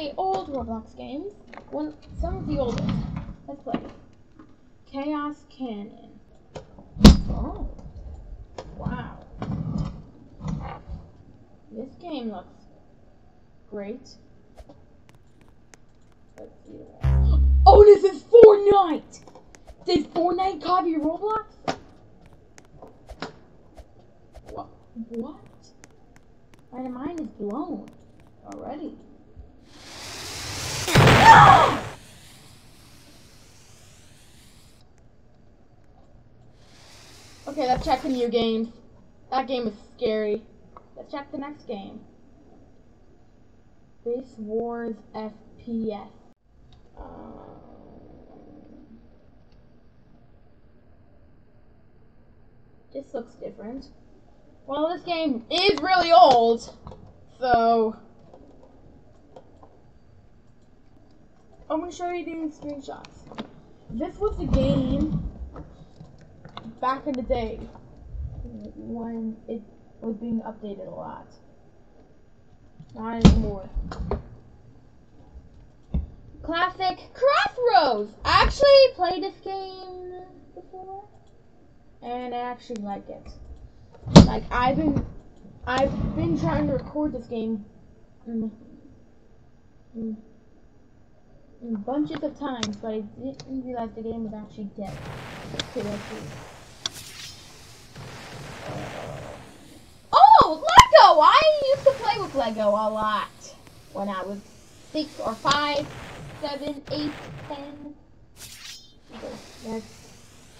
play old Roblox games. One, some of the oldest. Let's play. Chaos Canyon. Oh. Wow. This game looks great. Let's see. Oh, this is Fortnite! Did Fortnite copy Roblox? What? What? My mind is blown already. Okay, let's check the new games. That game is scary. Let's check the next game. Base Wars FPS. This looks different. Well, this game is really old, so I'm gonna show you these screenshots. This was the game back in the day when it was being updated a lot. Not anymore. Classic Crossroads! I actually played this game before, and I actually like it. Like I've been, I've been trying to record this game mm, mm, mm, bunches of times, but I didn't realize the game was actually dead. Okay, I used to play with Lego a lot when I was six or five, seven, eight, ten. Okay, let's,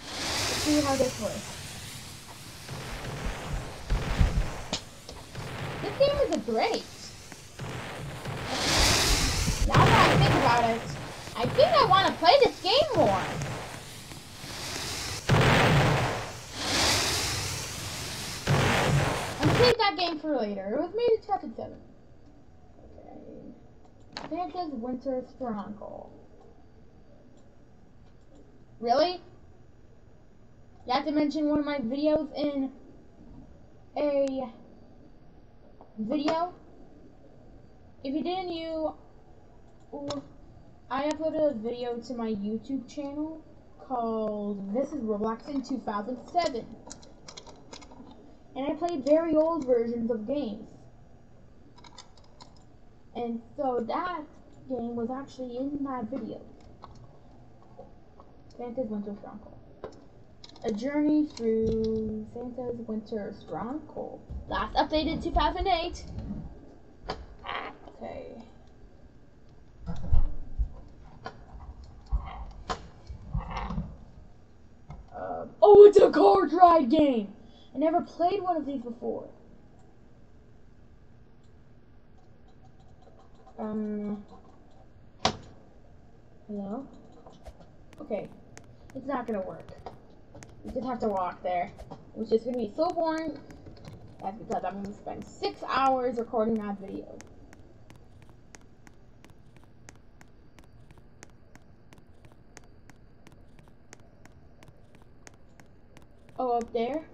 see how this works. This game is a great. Now that I think about it, I think I want to play this game more. I'll save that game for later. It was made in 2007. Okay. Santa's Winter Stronghold. Really? You have to mention one of my videos in a video. If you didn't, you, I uploaded a video to my YouTube channel called This is Roblox in 2007. And I played very old versions of games. And so that game was actually in that video. Santa's Winter Stronghold. A journey through Santa's Winter Stronghold. Last updated 2008. Okay. Um, oh, it's a card ride game! I never played one of these before. Um. Hello? Okay. It's not gonna work. You just have to walk there. Which is gonna be so boring. That's because I'm gonna spend six hours recording that video. Oh, up there?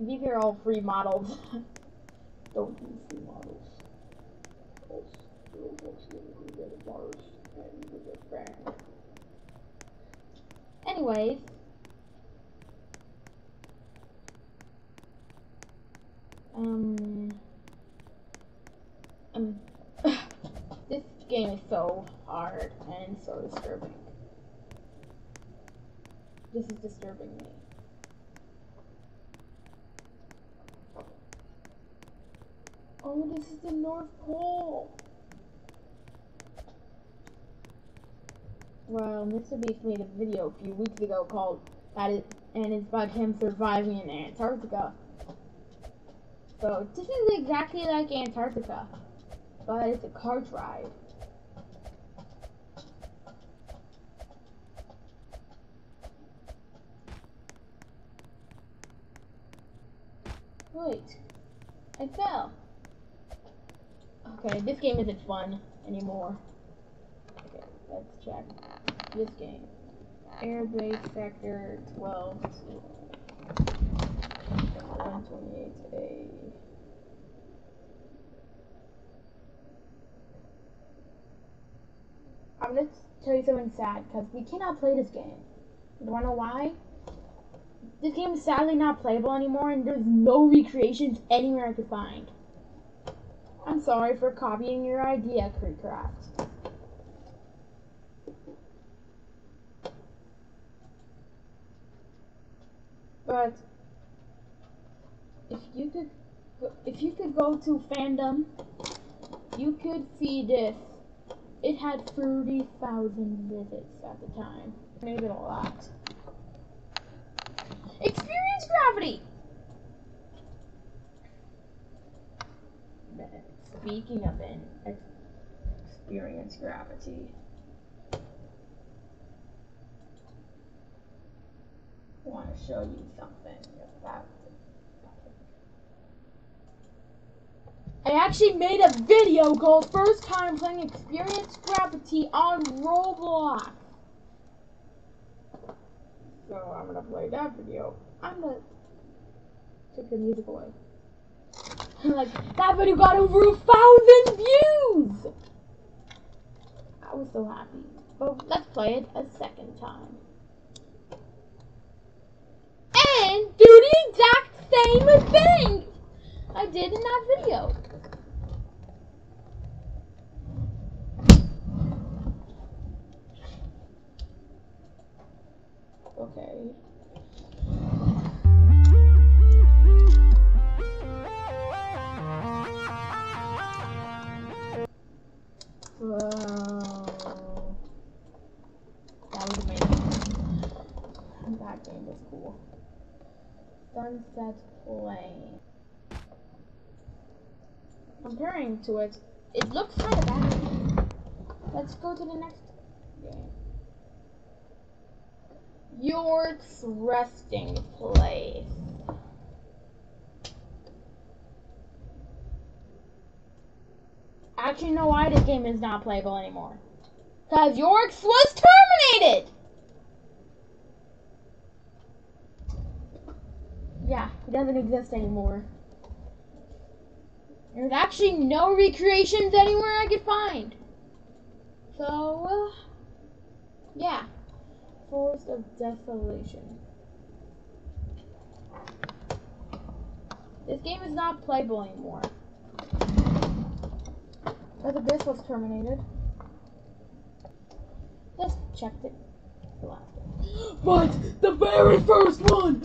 These are all free models. Don't use free models. Anyways. Um. Um. this game is so hard and so disturbing. This is disturbing me. Oh, this is the North Pole. Well, Mr. Beast made a video a few weeks ago called that is, and it's about him surviving in Antarctica. So this is exactly like Antarctica, but it's a cart ride. Wait, I fell. Okay, this game isn't fun anymore. Okay, let's check this game. Airbase Sector 12 128A. I'm gonna tell you something sad because we cannot play this game. You wanna know why? This game is sadly not playable anymore, and there's no recreations anywhere I could find. I'm sorry for copying your idea, KreekCraft. But if you could, if you could go to fandom, you could see this. It had 30,000 visits at the time. Maybe a lot. Experience gravity! Speaking of an experience gravity. I want to show you something about I actually made a video called First Time Playing Experience Gravity on Roblox. So I'm gonna play that video. I'm gonna take the music away. Like that video got over a thousand views. I was so happy. But let's play it a second time. And do the exact same thing I did in that video. Okay. Whoa. That was amazing. That game was cool. Sunset Plain. Comparing to it, it looks kind of bad. Let's go to the next game. York's resting place. Actually, know why this game is not playable anymore. Because York's was terminated! Yeah, it doesn't exist anymore. There's actually no recreations anywhere I could find. So, uh, yeah. Forest of Desolation. This game is not playable anymore. The Abyss was terminated. Just checked it. But the very first one!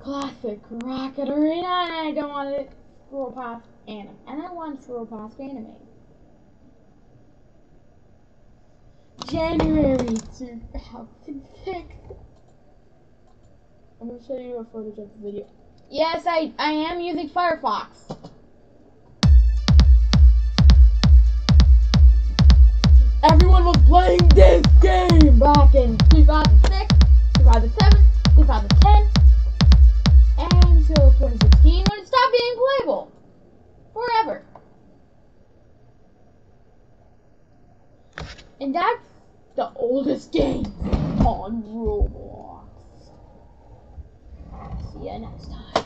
Classic Rocket Arena, and I don't want to scroll past anime. And I want to scroll past anime. January 2006. I'm going to show you a footage of the video. Yes, I, I am using Firefox. 2006, 2007, 2010, until 2016 when it stopped being playable. Forever. And that's the oldest game on Roblox. See ya next time.